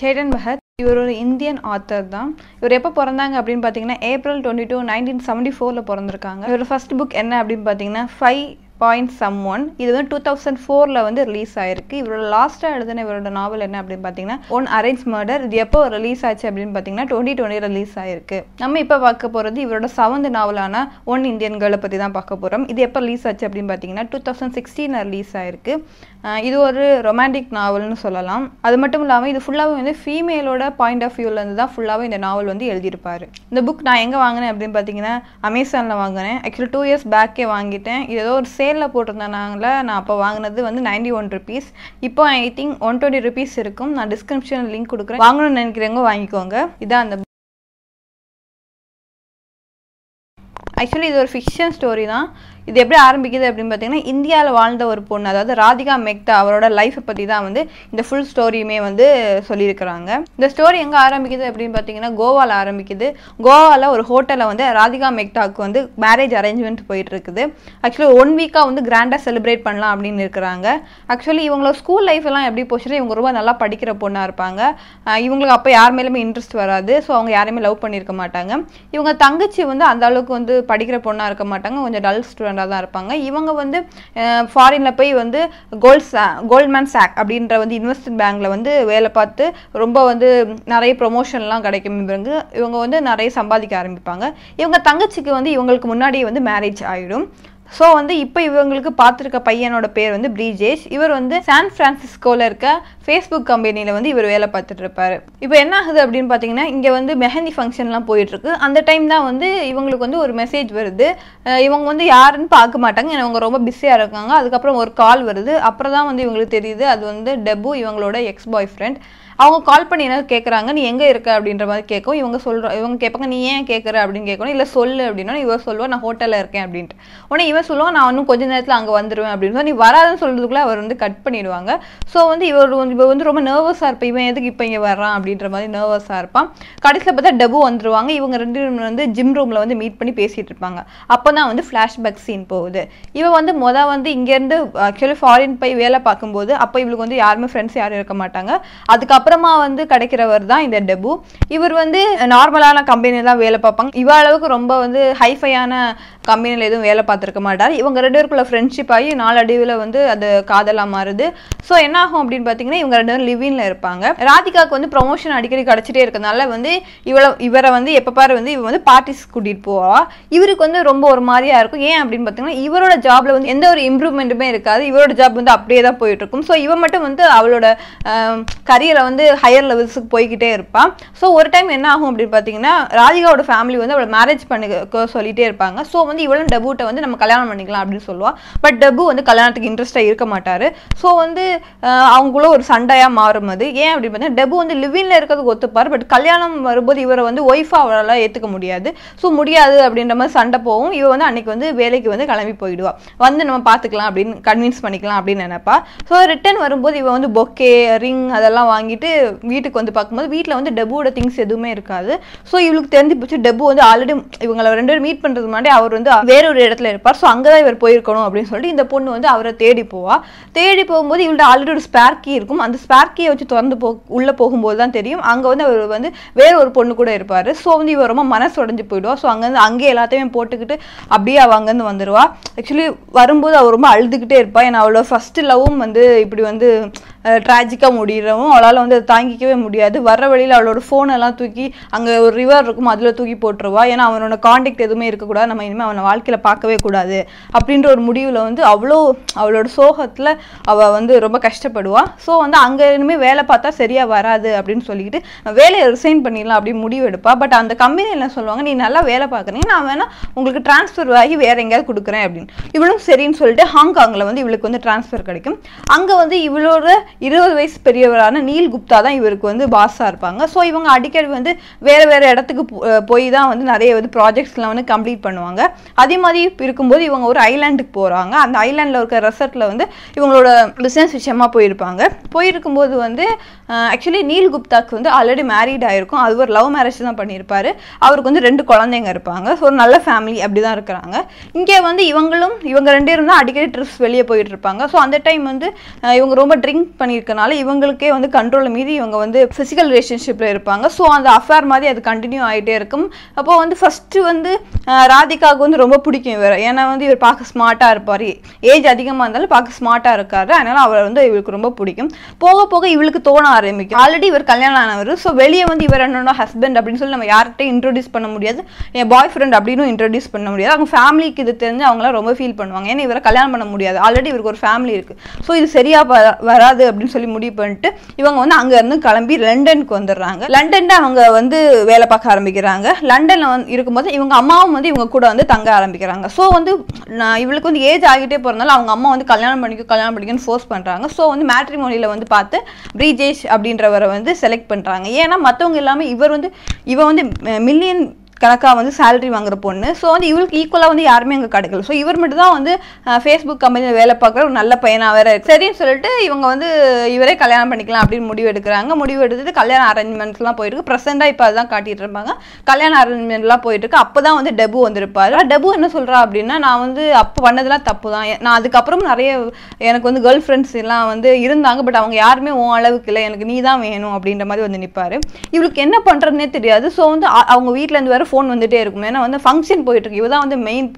Sadden Bhagat இவர் ஒரு Indian author தான். இவர் எப்போ பிறந்தாங்க அப்படின்னு பார்த்தீங்கன்னா April twenty two nineteen seventy ஃபோரில் பிறந்திருக்காங்க. இவர் ஃபர்ஸ்ட் புக் என்ன அப்படின்னு பார்த்தீங்கன்னா ஃபைவ் பாயிண்ட் சம் ஒன் இது வந்து டூ தௌசண்ட் ஃபோரில் வந்து ரிலீஸ் ஆயிருக்கு. இவரோட லாஸ்ட்டாக எழுதின இவரோட நாவல் என்ன அப்படின்னு பார்த்தீங்கன்னா ஒன் அரேஞ்ச் மர்டர் இது எப்போ ரிலீஸ் ஆச்சு அப்படின்னு பார்த்தீங்கன்னா டுவெண்ட்டி டுவெண்ட்டி ரிலீஸ் ஆயிருக்கு. நம்ம இப்போ பார்க்க போகிறது இவரோட செவன்த் நாவலான ஒன் இந்தியன் கேர்ளை பற்றி தான் பார்க்க போகிறோம் இது எப்போ ரிலீஸ் ஆச்சு அப்படின்னு பார்த்தீங்கன்னா டூ தௌசண்ட் சிக்ஸ்டீனில் ரிலீஸ் ஆயிருக்கு. இது ஒரு ரொமான்டிக் நாவல்னு சொல்லலாம். அது மட்டும் இல்லாமல் இது ஃபுல்லாகவே வந்து ஃபீமேலோட பாயிண்ட் ஆஃப் வியூலேருந்து தான் ஃபுல்லாகவே இந்த நாவல் வந்து எழுதியிருப்பார். இந்த புக் நான் எங்கே வாங்கினேன் அப்படின்னு பார்த்தீங்கன்னா அமேசானில் வாங்கினேன். ஆக்சுவலி டூ இயர்ஸ் பேக்கே வாங்கிட்டேன். இது ஏதோ ஒரு சேலில் போட்டிருந்தாங்கள நான் அப்போ வாங்கினது வந்து நைன்டி ஒன் ருபீஸ் இப்போ I think one twenty rupees இருக்கும். நான் டிஸ்கிரிப்ஷன் லிங்க் கொடுக்குறேன். வாங்கணும்னு நினைக்கிறவங்க வாங்கிக்கோங்க. இதான் அந்த ஆக்சுவலி இது ஒரு ஃபிக்ஷன் ஸ்டோரி தான். இது எப்படி ஆரம்பிக்குது அப்படின்னு பார்த்தீங்கன்னா இந்தியாவில் வாழ்ந்த ஒரு பொண்ணு அதாவது ராதிகா மெக்தா அவரோட லைஃப்பை பற்றி தான் வந்து இந்த ஃபுல் ஸ்டோரியுமே வந்து சொல்லியிருக்கிறாங்க. இந்த ஸ்டோரி எங்கே ஆரம்பிக்குது அப்படின்னு பார்த்தீங்கன்னா கோவாவில் ஆரம்பிக்குது. கோவாவில் ஒரு ஹோட்டலில் வந்து ராதிகா மெக்தாவுக்கு வந்து மேரேஜ் அரேஞ்ச்மெண்ட் போயிட்டு இருக்குது ஆக்சுவலி ஒன் வீக்காக வந்து கிராண்டாக செலிப்ரேட் பண்ணலாம் அப்படின்னு இருக்கிறாங்க. ஆக்சுவலி இவங்களோட ஸ்கூல் லைஃப் எல்லாம் எப்படி போச்சுன்னா இவங்க ரொம்ப நல்லா படிக்கிற பொண்ணாக இருப்பாங்க. இவங்களுக்கு அப்போ யார் மேலுமே இன்ட்ரெஸ்ட் வராது. ஸோ அவங்க யாரையுமே லவ் பண்ணியிருக்க மாட்டாங்க. இவங்க தங்கச்சி வந்து அந்த அளவுக்கு வந்து படிக்கிற பொண்ணாக இருக்க மாட்டாங்க. கொஞ்சம் டல் ஸ்டூடெண்டாக தான் இருப்பாங்க. இவங்க வந்து ஃபாரினில் போய் வந்து கோல்ட் கோல்ட்மேன் சாக் அப்படின்ற வந்து இன்வெஸ்ட்மெண்ட் பேங்க்கில் வந்து வேலை பார்த்து ரொம்ப வந்து நிறைய ப்ரொமோஷன்லாம் கிடைக்கும் இவங்க இவங்க வந்து நிறைய சம்பாதிக்க ஆரம்பிப்பாங்க. இவங்க தங்கச்சிக்கு வந்து இவங்களுக்கு முன்னாடியே வந்து மேரேஜ் ஆகிடும் ஸோ வந்து இப்போ இவங்களுக்கு பார்த்துருக்க பையனோட பேர் வந்து பிரிஜேஷ். இவர் வந்து சான் ஃப்ரான்சிஸ்கோவில் இருக்க ஃபேஸ்புக் கம்பெனியில் வந்து இவர் வேலை பார்த்துட்டு இருப்பாரு. இப்போ என்ன ஆகுது அப்படின்னு பார்த்தீங்கன்னா இங்கே வந்து மெஹந்தி ஃபங்க்ஷன்லாம் போயிட்டுருக்கு. அந்த டைம் தான் வந்து இவங்களுக்கு வந்து ஒரு மெசேஜ் வருது. இவங்க வந்து யாருன்னு பார்க்க மாட்டாங்க. ஏன்னா அவங்க ரொம்ப பிஸியாக இருக்காங்க. அதுக்கப்புறம் ஒரு கால் வருது. அப்புறம் தான் வந்து இவங்களுக்கு தெரியுது. அது வந்து டெபு இவங்களோட எக்ஸ் பாய் ஃப்ரெண்ட் அவங்க கால் பண்ணி என்ன கேட்குறாங்க நீ எங்கே இருக்க? அப்படின்ற மாதிரி கேட்கும். இவங்க சொல்கிற இவங்க கேட்பாங்க நீ ஏன் கேட்குற அப்படின்னு கேட்கணும் இல்லை சொல்லு அப்படின்னா இவர் சொல்லுவா நான் ஹோட்டலில் இருக்கேன் அப்படின்ட்டு. உடனே இவன் சொல்லுவான் நான் இன்னும் கொஞ்ச நேரத்தில் அங்கே வந்துடுவேன் அப்படின்னு சொல்லி நீ வராதுன்னு சொல்கிறதுக்குள்ளே அவர் வந்து கட் பண்ணிடுவாங்க. ஸோ வந்து இவர் வந்து இவர் வந்து ரொம்ப நர்வஸாக இருப்பான். இவன் எதுக்கு இப்போ இங்கே வர்றான்? அப்படின்ற மாதிரி நர்வஸாக இருப்பான். கடைசியில் பார்த்தா டபு வந்துருவாங்க. இவங்க ரெண்டு பேரும் வந்து ஜிம் ரூமில் வந்து மீட் பண்ணி பேசிகிட்டு இருப்பாங்க. அப்போ தான் வந்து ஃப்ளாஷ்பேக் சீன் போகுது. இவன் வந்து மொதல் வந்து இங்கேருந்து ஆக்சுவலி ஃபாரின் போய் வேலை பார்க்கும்போது அப்போ இவளுக்கு வந்து யாருமே ஃப்ரெண்ட்ஸ் யாரும் இருக்க மாட்டாங்க. அதுக்கப்புறமா வந்து கிடைக்கிறவர் தான் இந்த டெபு. இவர் வந்து நார்மலான கம்பெனியில் தான் வேலை பார்ப்பாங்க. இவ அளவுக்கு ரொம்ப வந்து ஹைஃபையான கம்பெனியில் எதுவும் வேலை பார்த்துருக்க மாட்டார். இவங்க ரெண்டு பேருக்குள்ள ஃப்ரெண்ட்ஷிப் ஆகி நாளடைவில் வந்து அது காதலாக மாறுது. ஸோ என்ன ஆகும் அப்படின்னு பார்த்தீங்கன்னா இவங்க ரெண்டு பேரும் லிவின்ல இருப்பாங்க. ராதிகாவுக்கு வந்து ப்ரொமோஷன் அடிக்கடி கிடச்சிட்டே இருக்கனால வந்து இவளை இவரை வந்து எப்போ பாரு வந்து இவ வந்து பார்ட்டிஸ் கூட்டிகிட்டு போவா. இவருக்கு வந்து ரொம்ப ஒரு மாதிரியா இருக்கும். ஏன் அப்படின்னு பார்த்தீங்கன்னா இவரோட ஜாப்ல வந்து எந்த ஒரு இம்ப்ரூவ்மெண்ட்டுமே இருக்காது. இவரோட ஜாப் வந்து அப்படியே தான் போயிட்டு இருக்கும் ஸோ இவன் மட்டும் வந்து அவளோட கரியரை வந்து ஹையர் லெவல்ஸுக்கு போய்கிட்டே இருப்பான் ஸோ ஒரு டைம் என்ன ஆகும் அப்படின்னு பார்த்தீங்கன்னா ராதிகாவோட ஃபேமிலி வந்து அவளை மேரேஜ் பண்ணிக்க சொல்லிட்டே இருப்பாங்க. ஸோ வந்து இவளும் டபுட்டை வந்து நம்ம கல்யாணம் பண்ணிக்கலாம் அப்படின்னு சொல்லுவா. பட் டபு வந்து கல்யாணத்துக்கு இன்ட்ரெஸ்டாக இருக்க மாட்டார். ஸோ வந்து அவங்களும் ஒரு சண்டையாக மாறும் அது. ஏன் அப்படின்னு பார்த்தீங்கன்னா டபு வந்து லிவின்ல இருக்கிறதுக்கு ஒத்துப்பார். பட் கல்யாணம் வரும்போது இவரை வந்து ஒய்ஃபாக அவரால் ஏற்றுக்க முடியாது. ஸோ முடியாது அப்படின்ற மாதிரி சண்டை போகும். இவ வந்து அன்னைக்கு வந்து வேலைக்கு வந்து கிளம்பி போயிடுவா. வந்து நம்ம பார்த்துக்கலாம் அப்படின்னு கன்வின்ஸ் பண்ணிக்கலாம் அப்படின்னு நினைப்பா. ஸோ ரிட்டர்ன் வரும்போது இவன் வந்து பொக்கே ரிங் அதெல்லாம் வாங்கிட்டு வீட்டுக்கு வந்து பார்க்கும்போது வீட்டில் வந்து டெபுவோட திங்ஸ் எதுவுமே இருக்காது. ஸோ இவளுக்கு தெரிஞ்சு போச்சு டெபு வந்து ஆல்ரெடி இவங்களை ரெண்டு பேரும் மீட் பண்ணுறது முன்னாடி அவர் வந்து வேற ஒரு இடத்துல இருப்பார். ஸோ அங்கே தான் இவர் போயிருக்கணும் அப்படின்னு சொல்லிட்டு இந்த பொண்ணு வந்து அவரை தேடி போவா. தேடி போகும்போது இவள்கிட்ட ஆல்ரெடி ஒரு ஸ்பேர் கீ இருக்கும். அந்த ஸ்பேர் கீயை வச்சு திறந்து போ உள்ளே போகும்போது தான் தெரியும். அங்கே வந்து அவர் வந்து வேற ஒரு பொண்ணு கூட இருப்பார். ஸோ வந்து இவர் ரொம்ப மனசு உடஞ்சி போயிடுவா ஸோ அங்கேருந்து அங்கேயே எல்லாத்தையுமே போட்டுக்கிட்டு அப்படியே அவள் அங்கேருந்து வந்துடுவா ஆக்சுவலி வரும்போது அவள் ரொம்ப அழுதுகிட்டே இருப்பா. ஏன்னா அவளோட ஃபஸ்ட்டு லவ்வும் வந்து இப்படி வந்து ட்ராஜிக்காக முடியறவும் அவளால் வந்து அதை தாங்கிக்கவே முடியாது. வர்ற வழியில் அவளோட ஃபோன் எல்லாம் தூக்கி அங்கே ஒரு ரிவர் இருக்கும். அதில் தூக்கி போட்டுருவா. ஏன்னா அவனோட காண்டாக்ட் எதுவுமே இருக்கக்கூடாது. நம்ம இனிமேல் அவனை வாழ்க்கையில் பார்க்கவே கூடாது. அப்படின்ற ஒரு முடிவில் வந்து அவ்வளோ அவளோட சோகத்தில் அவள் வந்து ரொம்ப கஷ்டப்படுவாள் ஸோ வந்து அங்கே இனிமேல் வேலை பார்த்தா சரியாக வராது அப்படின்னு சொல்லிட்டு வேலையை ரிசைன் பண்ணிடலாம் அப்படின்னு முடிவு எடுப்பா பட் அந்த கம்பெனி என்ன சொல்லுவாங்க நீ நல்லா வேலை பார்க்குறீங்க நான் வேணால் உங்களுக்கு டிரான்ஸ்ஃபர் ஆகி வேறு எங்கேயாவது கொடுக்குறேன் அப்படின்னு. இவளும் சரின்னு சொல்லிட்டு ஹாங்காங்கில் வந்து இவளுக்கு வந்து டிரான்ஸ்ஃபர் கிடைக்கும். அங்கே வந்து இவளோட இருபது வயசு பெரியவரான நீல் குப்தா தான் இவருக்கு வந்து பாஸாக இருப்பாங்க. ஸோ இவங்க அடிக்கடி வந்து வேறு வேறு இடத்துக்கு போய் தான் வந்து நிறைய வந்து ப்ராஜெக்ட்ஸ்லாம் வந்து கம்ப்ளீட் பண்ணுவாங்க. அதே மாதிரி இருக்கும்போது இவங்க ஒரு ஐலாண்டுக்கு போகிறாங்க அந்த ஐலாண்டில் இருக்க ரெசர்ட்டில் வந்து இவங்களோட பிஸ்னஸ் விஷயமா போயிருப்பாங்க. போயிருக்கும்போது வந்து ஆக்சுவலி நீல் குப்தாக்கு வந்து ஆல்ரெடி மேரீட் ஆகிருக்கும் அது ஒரு லவ் மேரேஜ் தான் பண்ணியிருப்பாரு. அவருக்கு வந்து ரெண்டு குழந்தைங்க இருப்பாங்க. ஸோ ஒரு நல்ல ஃபேமிலி அப்படி தான் இருக்கிறாங்க. இங்கே வந்து இவங்களும் இவங்க ரெண்டு பேரும் தான் அடிக்கடி ட்ரிப்ஸ் வெளியே போயிட்டு இருப்பாங்க. ஸோ அந்த டைம் வந்து இவங்க ரொம்ப ட்ரிங்க் பண்ணியிருக்கனால இவங்களுக்கே வந்து கண்ட்ரோலை மீறி இவங்க வந்து ஃபிசிக்கல் ரிலேஷன்ஷிப்பில் இருப்பாங்க. ஸோ அந்த அஃபேர் மாதிரி அது கண்டினியூ ஆகிட்டே இருக்கும். அப்போது வந்து ஃபஸ்ட்டு வந்து ராதிகாவுக்கு வந்து ரொம்ப பிடிக்கும் இவர். ஏன்னா வந்து இவர் பார்க்க ஸ்மார்ட்டாக இருப்பார். ஏஜ் அதிகமாக இருந்தாலும் பார்க்க ஸ்மார்ட்டாக இருக்காரு. அதனால அவரை வந்து இவருக்கு ரொம்ப பிடிக்கும். போக போக இவளுக்கு தோண ஆரம்பிக்கும். ஆல்ரெடி இவர் கல்யாணம் ஆனவர். ஸோ வெளியே வந்து இவர் என்னோட ஹஸ்பண்ட் அப்படின்னு சொல்லி நம்ம யார்கிட்டையும் இன்ட்ரோடியூஸ் பண்ண முடியாது. என் பாய் ஃப்ரெண்ட் அப்படின்னு இன்ட்ரோடியூஸ் பண்ண முடியாது. அவங்க ஃபேமிலிக்கு இது தெரிஞ்சு அவங்களாம் ரொம்ப ஃபீல் பண்ணுவாங்க. ஏன்னா இவரை கல்யாணம் பண்ண முடியாது. ஆல்ரெடி இவருக்கு ஒரு ஃபேமிலி இருக்குது ஸோ இது சரியாக வ- வராது அப்படின்னு சொல்லி முடிவு பண்ணிட்டு இவங்க வந்து அங்கேருந்து கிளம்பி லண்டனுக்கு வந்துடுறாங்க. லண்டனில் அவங்க வந்து வேலை பார்க்க ஆரம்பிக்கிறாங்க. லண்டனில் வந்து இருக்கும்போது இவங்க அம்மாவும் வந்து இவங்க கூட வந்து தங்க ஆரம்பிக்கிறாங்க. ஸோ வந்து நான் இவளுக்கு வந்து ஏஜ் ஆகிட்டே போகிறனால அவங்க அம்மா வந்து கல்யாணம் பண்ணிக்க கல்யாணம் பண்ணிக்கன்னு ஃபோர்ஸ் பண்ணுறாங்க ஸோ வந்து மேட்ரிமோனியில் வந்து பார்த்து பிரிஜேஷ் அப்படின்றவரை வந்து செலக்ட் பண்ணுறாங்க ஏன்னா மற்றவங்க எல்லாமே இவர் வந்து இவ வந்து மில்லியன் கணக்காக வந்து சேலரி வாங்குற பொண்ணு. ஸோ வந்து இவளுக்கு ஈக்குவலாக வந்து யாருமே அங்கே கிடைக்கல. ஸோ இவர் மட்டும் தான் வந்து ஃபேஸ்புக் கம்பெனியில் வேலை பார்க்குற ஒரு நல்ல பையனாக வேற இருக்கு. சரின்னு சொல்லிட்டு இவங்க வந்து இவரே கல்யாணம் பண்ணிக்கலாம் அப்படின்னு முடிவு எடுக்கிறாங்க. முடிவு எடுத்துட்டு கல்யாண அரேஞ்ச்மெண்ட்ஸ்லாம் போயிருக்கு ப்ரெசெண்டாக இப்போ அதுதான் காட்டிட்டு இருப்பாங்க. கல்யாண அரேஞ்ச்மெண்ட்லாம் போயிட்டு இருக்கு. அப்போ தான் வந்து டெபு வந்திருப்பாரு. டெபு என்ன சொல்கிறா அப்படின்னா நான் வந்து அப்போ பண்ணதெல்லாம் தப்பு தான். நான் அதுக்கப்புறம் நிறைய எனக்கு வந்து கேர்ள் ஃப்ரெண்ட்ஸ் எல்லாம் வந்து இருந்தாங்க. பட் அவங்க யாருமே உன் அளவுக்கு இல்லை. எனக்கு நீ தான் வேணும் அப்படின்ற மாதிரி வந்து நிற்பாரு இவளுக்கு என்ன பண்ணுறதுனே தெரியாது. ஸோ வந்து அவங்க வீட்டிலேருந்து இருந்து ஃபோன் வந்துட்டே இருக்கும். ஏன்னா வந்து ஃபங்க்ஷன் போயிட்டு இருக்கு இவ தான் வந்து மெயின்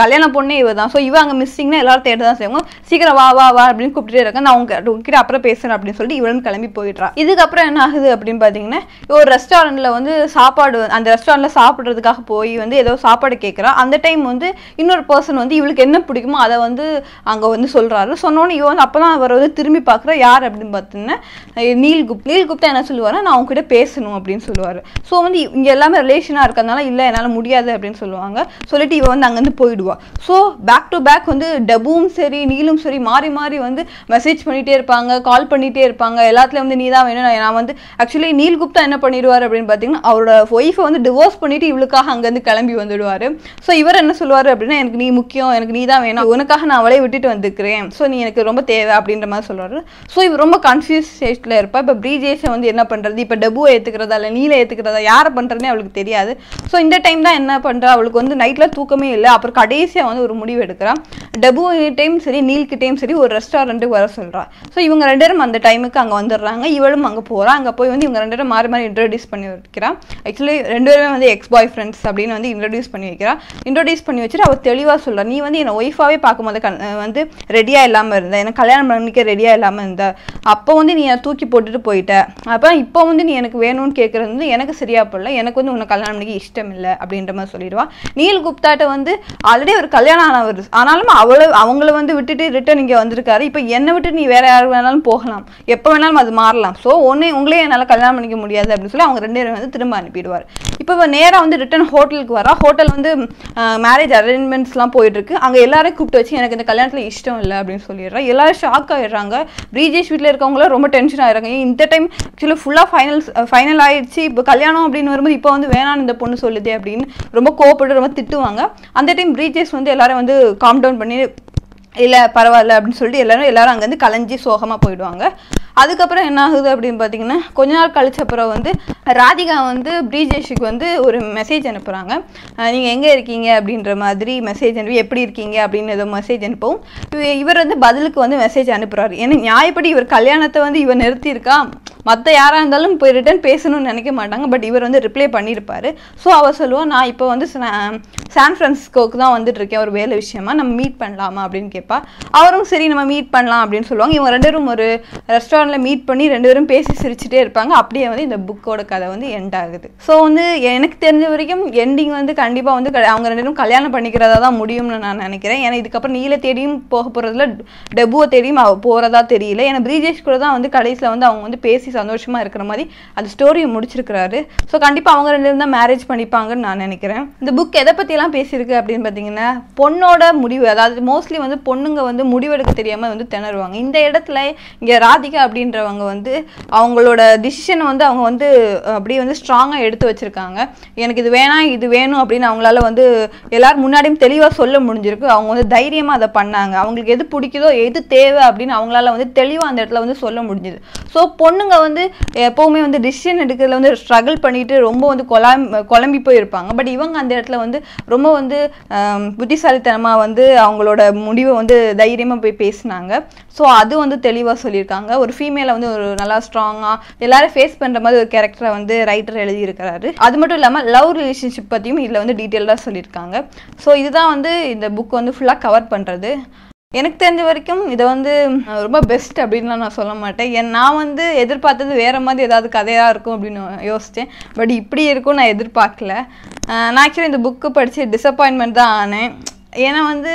கல்யாண பொண்ணே இவ தான் ஸோ இவ அங்கே மிஸ்ஸிங்னா எல்லாரும் தேட தான் செய்வாங்க. சீக்கிரம் வா வா வா அப்படின்னு கூப்பிட்டுட்டே இருக்கேன் நான் உங்க உங்ககிட்ட அப்புறம் பேசுறேன் அப்படின்னு சொல்லிட்டு இவளும் கிளம்பி போயிடுறா. இதுக்கப்புறம் என்ன ஆகுது அப்படின்னு பார்த்தீங்கன்னா ஒரு ரெஸ்டாரண்ட்டில் வந்து சாப்பாடு அந்த ரெஸ்டாரண்ட்டில் சாப்பிட்றதுக்காக போய் வந்து ஏதோ சாப்பாடு கேட்குறா அந்த டைம் வந்து இன்னொரு பர்சன் வந்து இவளுக்கு என்ன பிடிக்குமோ அதை வந்து அங்கே வந்து சொல்கிறாரு சொன்னோன்னு இவன் வந்து அப்பதான் அவர் வந்து திரும்பி பார்க்குற யார் அப்படின்னு பார்த்தீங்கன்னா அஹ் நீல் நீல் குப்தா என்ன சொல்லுவார்? நான் உங்ககிட்ட பேசணும் அப்படின்னு சொல்லுவார். ஸோ வந்து இங்கே எல்லாமே ரிலேஷனாக இருக்கிறதுனால இல்லை என்னால் முடியாது அப்படின்னு சொல்லுவாங்க. சொல்லிட்டு இவ வந்து அங்கேருந்து போயிடுவா. ஸோ பேக் டு பேக் வந்து டபுவும் சரி நீலும் சரி மாறி மாறி வந்து மெசேஜ் பண்ணிகிட்டே இருப்பாங்க கால் பண்ணிகிட்டே இருப்பாங்க. எல்லாத்துலேயும் வந்து நீ தான் வேணும். நான் வந்து ஆக்சுவலி நீல் குப்தா என்ன பண்ணிடுவார் அப்படின்னு பார்த்தீங்கன்னா அவரோட ஒய்ஃபை வந்து டிவோர்ஸ் பண்ணிட்டு இவளுக்காக அங்கேருந்து கிளம்பி வந்துடுவாரு. ஸோ இவர் என்ன சொல்லுவார் அப்படின்னா எனக்கு நீ முக்கியம் எனக்கு நீ தான் வேணும். உனக்காக நான் அவளே விட்டுட்டு வந்துக்கிறேன் ஸோ நீ எனக்கு ரொம்ப தேவை அப்படின்ற மாதிரி சொல்லுவார். ஸோ இவர் ரொம்ப கன்ஃபியூஸ் ஸ்டேஜில் இருப்பா. இப்போ ப்ரீஜேஷை வந்து என்ன பண்ணுறது இப்போ டபுவை ஏற்றுக்கிறதா இல்லை நீலை ஏற்றுக்கிறதா யாரை பண்ணுறதுனே அவளுக்கு தெரியாது. ஸோ இந்த டைம் தான் என்ன பண்ணுறா அவளுக்கு வந்து நைட்டில் தூக்கமே இல்லை. அப்புறம் கடைசியாக வந்து ஒரு முடிவு எடுக்கிறான் டபு டைம் சரி நீல்கிட்டையும் சரி ஒரு ரெஸ்டாரண்ட்டுக்கு வர சொல்கிறா ஸோ இவங்க ரெண்டு பேரும் அந்த டைமுக்கு அங்கே வந்துடுறாங்க. இவளும் அங்கே போகிறா அங்கே போய் வந்து இவங்க ரெண்டு பேரும் மாறி மாறி இன்ட்ரடியூஸ் பண்ணி வைக்கிறான் ஆக்சுவலி ரெண்டு பேருமே வந்து எக்ஸ் பாய் ஃப்ரெண்ட்ஸ் அப்படின்னு வந்து இன்ட்ரடியூஸ் பண்ணி வைக்கிறா. இன்ட்ரடியூஸ் பண்ணி வச்சுட்டு அவள் தெளிவாக சொல்கிறா நீ வந்து என்னை ஒய்ஃபாகவே பார்க்கும்போது கண் வந்து ரெடியாக இல்லாமல் இருந்த. எனக்கு கல்யாணம் பண்ணிக்க ரெடியாக இல்லாமல் இருந்த. அப்போ வந்து நீ என்னை தூக்கி போட்டுட்டு போயிட்ட. அப்போ இப்போ வந்து நீ எனக்கு வேணும்னு கேட்குறது வந்து எனக்கு சரியாக போடல. எனக்கு வந்து உன்னை கல்யாணம் பண்ணிக்க இஷ்டம் இல்லை அப்படின்ற மாதிரி சொல்லிடுவா. நீல் குப்தாட்ட வந்து ஆல்ரெடி ஒரு கல்யாணம் ஆனவர். ஆனாலும் அவளை அவங்கள வந்து விட்டுட்டு ரிட்டர்ன் இங்கே வந்திருக்காரு. இப்போ என்னை விட்டு நீ வேற யார் வேணாலும் போகலாம். எப்போ வேணாலும் அது மாறலாம். ஸோ ஒன்னே உங்களே என்னால் கல்யாணம் பண்ணிக்க முடியாது அப்படின்னு சொல்லி அவங்க ரெண்டு பேரும் வந்து திரும்ப அனுப்பிடுவார். இப்போ நேராக வந்து ரிட்டர்ன் ஹோட்டலுக்கு வரா. ஹோட்டல் வந்து மேரேஜ் அரேஞ்ச்மெண்ட்ஸ்லாம் போயிட்டுருக்கு. அங்கே எல்லாரையும் கூப்பிட்டு வச்சு எனக்கு இந்த கல்யாணத்தில் இஷ்டம் இல்லை அப்படின்னு சொல்லிடுறா. எல்லாரும் ஷாக் ஆகிடுறாங்க பிரீஜேஷ் வீட்டில் இருக்கவங்களாம் ரொம்ப டென்ஷன் ஆகிறாங்க இந்த டைம் ஆக்சுவலி ஃபுல்லாக ஃபைனல் ஃபைனல் ஆயிடுச்சு. இப்போ கல்யாணம் அப்படின்னு வரும்போது இப்போ வந்து வேணான்னு இந்த பொண்ணு சொல்லுது அப்படின்னு ரொம்ப கோவப்பட்டு ரொம்ப திட்டுவாங்க. அந்த டைம் பிரீஜேஷ் வந்து எல்லாரும் வந்து காம் டவுன் பண்ணி இல்லை பரவாயில்ல அப்படின்னு சொல்லிட்டு எல்லாரும் எல்லாரும் அங்கேருந்து கலைஞ்சி சோகமாக போயிடுவாங்க. அதுக்கப்புறம் என்ன ஆகுது அப்படின்னு பார்த்தீங்கன்னா கொஞ்ச நாள் கழிச்ச அப்புறம் வந்து ராதிகா வந்து பிரீஜேஷுக்கு வந்து ஒரு மெசேஜ் அனுப்புகிறாங்க நீங்கள் எங்கே இருக்கீங்க? அப்படின்ற மாதிரி மெசேஜ் அனுப்பி எப்படி இருக்கீங்க? அப்படின்னு ஏதோ மெசேஜ் அனுப்பவும் இவர் வந்து பதிலுக்கு வந்து மெசேஜ் அனுப்புகிறாரு ஏன்னா நியாயப்படி இவர் கல்யாணத்தை வந்து இவர் நிறுத்தியிருக்கா. மற்ற யாராக இருந்தாலும் போய் ரிட்டர்ன் பேசணும்னு நினைக்க மாட்டாங்க பட் இவர் வந்து ரிப்ளை பண்ணியிருப்பார் ஸோ அவர் சொல்லுவோம் நான் இப்போ வந்து சான் ஃப்ரான்சிஸ்கோவுக்கு தான் வந்துட்டுருக்கேன் ஒரு வேலை விஷயமா நம்ம மீட் பண்ணலாமா? அப்படின்னு கேட்பா அவரும் சரி நம்ம மீட் பண்ணலாம் அப்படின்னு சொல்லுவாங்க. இவங்க ரெண்டு பேரும் ஒரு ரெஸ்டாரண்ட்டில் மீட் பண்ணி ரெண்டு பேரும் பேசி சிரிச்சுட்டே இருப்பாங்க. அப்படியே வந்து இந்த புக்கோட கதை வந்து எண்ட் ஆகுது. ஸோ வந்து எனக்கு தெரிஞ்ச வரைக்கும் எண்டிங் வந்து கண்டிப்பாக வந்து க- அவங்க ரெண்டு பேரும் கல்யாணம் பண்ணிக்கிறதா தான் முடியும்னு நான் நினைக்கிறேன். ஏன்னா இதுக்கப்புறம் நீல தேடியும் போக போகிறதுல டெபுவை தேடியும் போகிறதா தெரியல. ஏன்னா பிரீஜேஷ் கூட தான் வந்து கடைசியில் வந்து அவங்க வந்து பேசி சந்தோஷமாக இருக்கிற மாதிரி அந்த ஸ்டோரியை முடிச்சிருக்கிறாரு. ஸோ கண்டிப்பாக அவங்க ரெண்டு தான் மேரேஜ் பண்ணிப்பாங்கன்னு நான் நினைக்கிறேன். இந்த புக் எதை பற்றிலாம் பேசியிருக்கு அப்படின்னு பார்த்தீங்கன்னா பொண்ணோட முடிவு அதாவது மோஸ்ட்லி வந்து பொண்ணுங்க வந்து முடிவெடுக்க தெரியாமல் வந்து திணறுவாங்க. இந்த இடத்துல இங்கே ராதிகா அப்படின்றவங்க வந்து அவங்களோட டிசிஷனை வந்து அவங்க வந்து அப்படியே வந்து ஸ்ட்ராங்காக எடுத்து வச்சுருக்காங்க. எனக்கு இது வேணாம் இது வேணும் அப்படின்னு அவங்களால வந்து எல்லாரும் முன்னாடியும் தெளிவாக சொல்ல முடிஞ்சிருக்கு. அவங்க வந்து தைரியமாக அதை பண்ணாங்க. அவங்களுக்கு எது பிடிக்குதோ எது தேவை அப்படின்னு அவங்களால வந்து தெளிவாக அந்த இடத்துல வந்து சொல்ல முடிஞ்சுது. ஸோ பொண்ணுங்க வந்து எப்போவுமே வந்து டிசிஷன் எடுக்கிறதுல வந்து ஸ்ட்ரகிள் பண்ணிட்டு ரொம்ப வந்து கொலாம் குழம்பி போயிருப்பாங்க. பட் இவங்க அந்த இடத்துல வந்து ரொம்ப வந்து புத்திசாலித்தனமாக வந்து அவங்களோட முடிவை வந்து தைரியமாக போய் பேசினாங்க. ஸோ அது வந்து தெளிவாக சொல்லியிருக்காங்க. ஒரு ஃபீமேலை வந்து ஒரு நல்லா ஸ்ட்ராங்காக எல்லாரும் ஃபேஸ் பண்ணுற மாதிரி ஒரு கேரக்டரை வந்து ரைட்டர் எழுதியிருக்கிறாரு. அது மட்டும் இல்லாமல் லவ் ரிலேஷன்ஷிப் பற்றியும் இதில் வந்து டீட்டெயில்டாக சொல்லியிருக்காங்க. ஸோ இதுதான் வந்து இந்த புக் வந்து ஃபுல்லாக கவர் பண்ணுறது எனக்கு தெரிஞ்ச வரைக்கும் இதை வந்து ரொம்ப பெஸ்ட் அப்படின்லாம் நான் சொல்ல மாட்டேன். ஏன் நான் வந்து எதிர்பார்த்தது வேறு மாதிரி ஏதாவது கதையாக இருக்கும் அப்படின்னு யோசித்தேன் பட் இப்படி இருக்கும் நான் எதிர்பார்க்கல. நான் ஆக்சுவலி இந்த புக்கு படித்து டிசப்பாயின்மெண்ட் தான் ஆனேன். ஏன்னா வந்து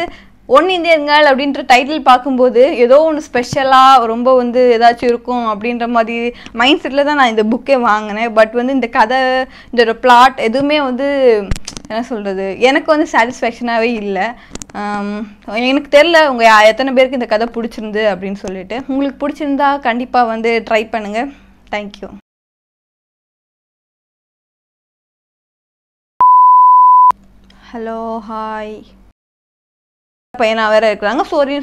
ஒன் இந்தியன்கள் அப்படின்ற டைட்டில் பார்க்கும்போது ஏதோ ஒன்று ஸ்பெஷலாக ரொம்ப வந்து ஏதாச்சும் இருக்கும் அப்படின்ற மாதிரி மைண்ட் செட்டில் தான் நான் இந்த புக்கே வாங்கினேன். பட் வந்து இந்த கதை இந்த பிளாட் எதுவுமே வந்து என்ன சொல்கிறது எனக்கு வந்து சாட்டிஸ்ஃபேக்ஷனாகவே இல்லை. எனக்கு தெரில உங்கள் எத்தனை பேருக்கு இந்த கதை பிடிச்சிருந்து அப்படின்னு சொல்லிட்டு. உங்களுக்கு பிடிச்சிருந்தா கண்டிப்பாக வந்து ட்ரை பண்ணுங்கள் தேங்க்யூ ஹலோ ஹாய் பையனா வேற இருக்கிறாங்க. சோரி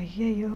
ஐயோ